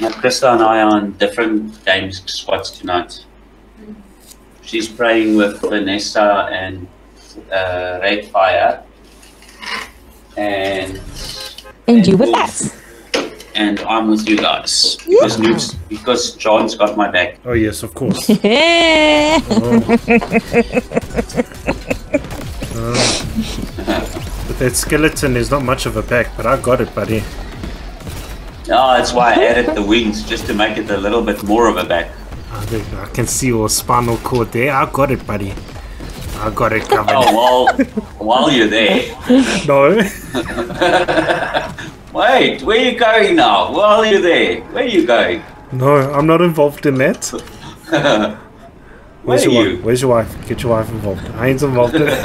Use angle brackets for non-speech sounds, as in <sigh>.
Now, Krista and I are on different game squads tonight. She's playing with Vanessa and uh, Red Fire, and And you with us. and I'm with you guys because Luke's, because John's got my back. Oh yes, of course. Yeah. <laughs> <laughs> But that skeleton is not much of a back, but I got it, buddy. Oh, that's why I added the wings just to make it a little bit more of a back. There you go. I can see your spinal cord there. I got it, buddy. I got it covered. Oh, while <laughs> while you're there, No. <laughs> wait, where are you going now? While you're there, where are you going? No, I'm not involved in that. <laughs> Where Where's are your you? wife? Where's your wife? Get your wife involved. I ain't involved in it.